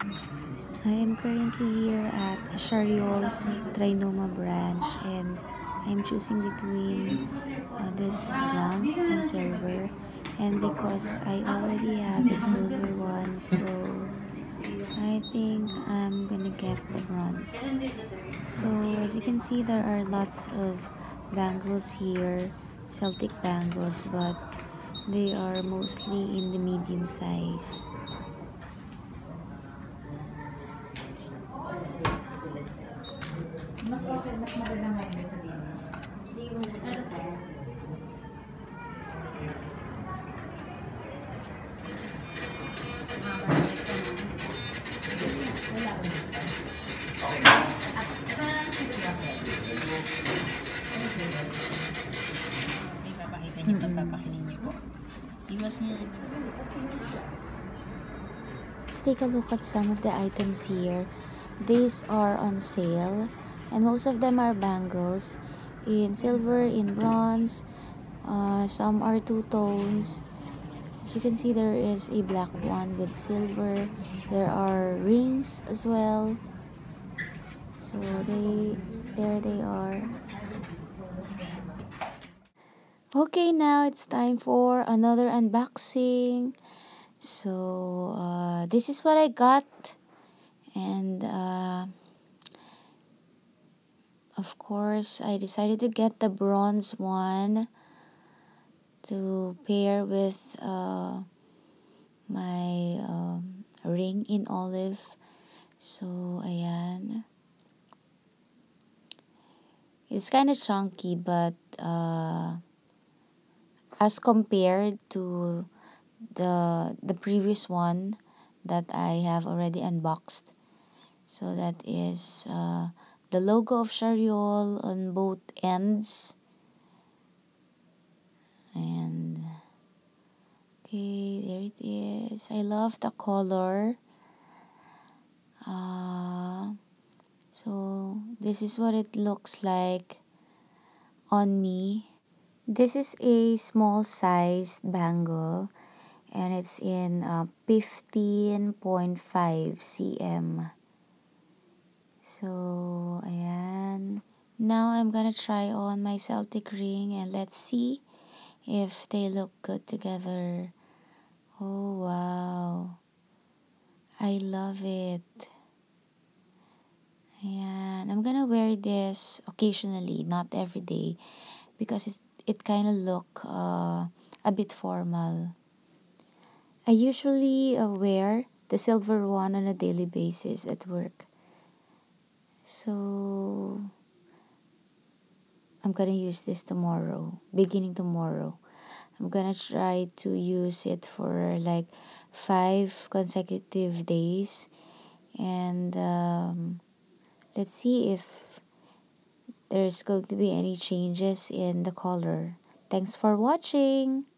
I am currently here at Charriol Trinoma branch and I'm choosing between uh, this bronze and silver. And because I already have the silver one so I think I'm gonna get the bronze. So as you can see there are lots of bangles here Celtic bangles but they are mostly in the medium size Mas okay, mas maganda ngayon sa. Ano sa'yo? Wala ko dito. Ah, ito Mm-mm. pagpapakinin niyo po. Iwas niyo. Let's take a look at some of the items here. These are on sale, and most of them are bangles in silver, in bronze. Uh, some are two tones. As you can see, there is a black one with silver. There are rings as well. So they, there they are. Okay, now it's time for another unboxing. So uh, this is what I got, and uh, of course I decided to get the bronze one to pair with uh, my um, ring in olive. So ayan. It's kind of chunky, but uh, as compared to the the previous one that I have already unboxed. So that is uh, the logo of Charriol on both ends. And okay, there it is. I love the color. Uh, so this is what it looks like on me. This is a small sized bangle and it's in uh, 15.5 cm. So, ayan. Now I'm gonna try on my Celtic ring and let's see if they look good together. Oh, wow. I love it. Ayan. I'm gonna wear this occasionally, not every day, because it, it kind of look uh, a bit formal. I usually uh, wear the silver one on a daily basis at work. So I'm gonna use this tomorrow, beginning tomorrow. I'm gonna try to use it for like five consecutive days and um, let's see if there's going to be any changes in the color. Thanks for watching.